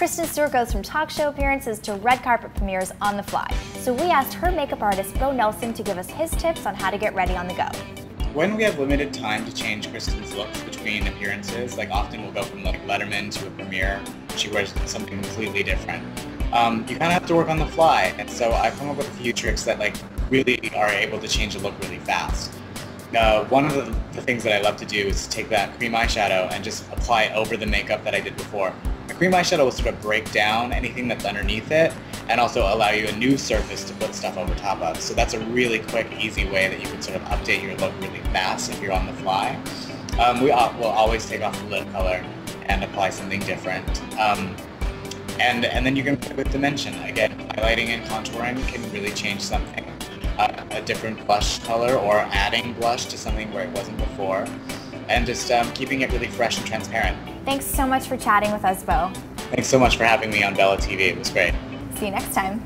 Kristen Stewart goes from talk show appearances to red carpet premieres on the fly. So we asked her makeup artist, Beau Nelson, to give us his tips on how to get ready on the go. When we have limited time to change Kristen's looks between appearances, like often we'll go from like Letterman to a premiere, she wears something completely different. Um, you kind of have to work on the fly, and so I've come up with a few tricks that like really are able to change a look really fast. Uh, one of the, the, things that I love to do is take that cream eyeshadow and just apply it over the makeup that I did before. The cream eyeshadow will sort of break down anything that's underneath it and also allow you a new surface to put stuff over top of. So that's a really quick, easy way that you can sort of update your look really fast if you're on the fly. Um, we will always take off the lip color and apply something different. Um, and, and then you can play with dimension. Again, highlighting and contouring can really change something a, different blush color or adding blush to something where it wasn't before and just um, keeping it really fresh and transparent. Thanks so much for chatting with us, Beau. Thanks so much for having me on Bella TV. It was great. See you next time.